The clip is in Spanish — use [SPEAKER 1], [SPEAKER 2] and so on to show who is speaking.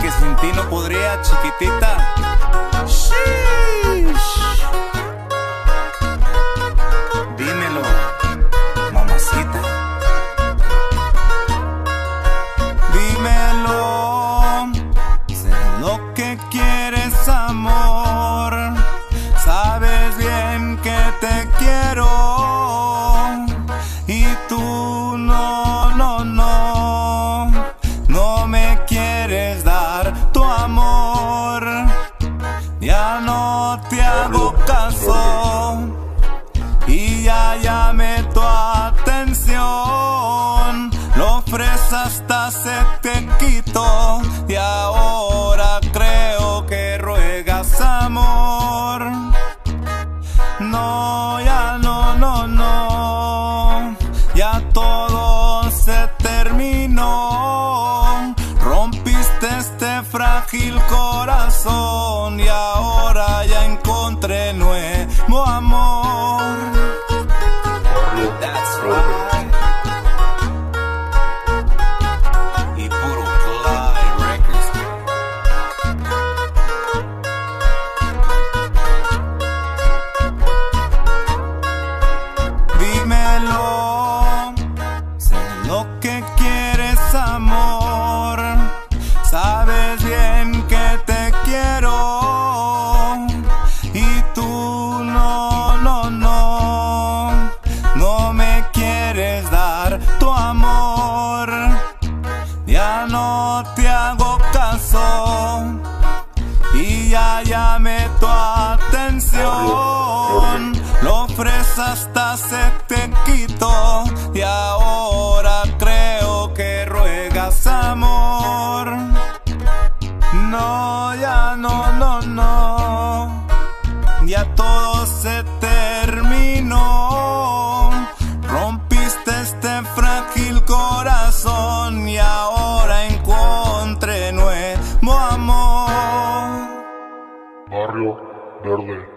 [SPEAKER 1] que sin ti no podría, chiquitita. Te hago caso. Y ya llamé tu atención. Lo ofrece hasta se te quitó. Y ahora creo que ruegas amor. No, ya encontré nuevo amor. That's right. Y ya llamé tu atención. Lo ofreces hasta se te quitó. Y ahora creo que ruegas amor. No, ya no, no, no. Ya todo
[SPEAKER 2] Barrio Verde.